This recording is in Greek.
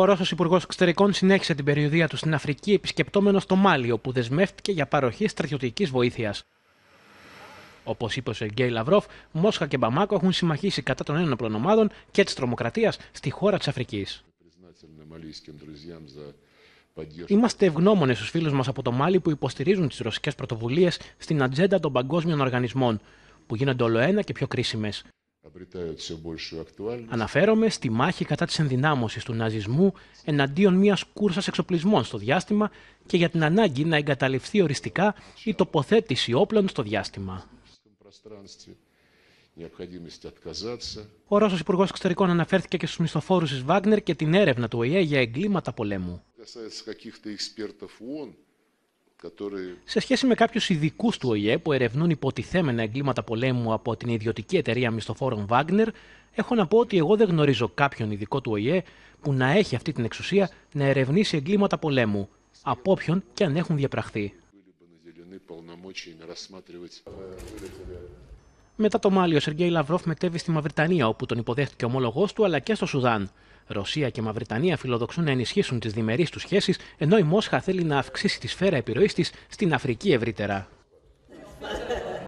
Ο Ρώσος Υπουργός Εξωτερικών συνέχισε την περιοδία του στην Αφρική επισκεπτόμενος το Μάλι, όπου δεσμεύτηκε για παροχή στρατιωτικής βοήθειας. Όπως είπε ο Σεργέη Λαυρόφ, Μόσχα και Μπαμάκο έχουν συμμαχήσει κατά των ένοπλων ομάδων και της τρομοκρατίας στη χώρα της Αφρικής. Είμαστε ευγνώμονες στους φίλους μας από το Μάλι που υποστηρίζουν τις ρωσικές πρωτοβουλίες στην ατζέντα των παγκόσμιων οργανισμών, που γίνονται όλο ένα και πιο κρίσιμες. Αναφέρομαι στη μάχη κατά της ενδυνάμωσης του ναζισμού εναντίον μιας κούρσας εξοπλισμών στο διάστημα και για την ανάγκη να εγκαταλειφθεί οριστικά η τοποθέτηση όπλων στο διάστημα. Ο Ρώσος Υπουργός Εξωτερικών αναφέρθηκε και στους μισθοφόρους της Βάγνερ και την έρευνα του ΟΗΕ για εγκλήματα πολέμου. Σε σχέση με κάποιους ειδικούς του ΟΗΕ που ερευνούν υποτιθέμενα εγκλήματα πολέμου από την ιδιωτική εταιρεία μισθοφόρων Wagner, έχω να πω ότι εγώ δεν γνωρίζω κάποιον ειδικό του ΟΗΕ που να έχει αυτή την εξουσία να ερευνήσει εγκλήματα πολέμου, από όποιον και αν έχουν διαπραχθεί. Μετά το Μάλι, ο Σεργέη Λαυρόφ μετέβη στη Μαυριτανία, όπου τον υποδέχτηκε ο ομόλογός του, αλλά και στο Σουδάν. Ρωσία και Μαυριτανία φιλοδοξούν να ενισχύσουν τις διμερείς τους σχέσεις, ενώ η Μόσχα θέλει να αυξήσει τη σφαίρα επιρροής της στην Αφρική ευρύτερα.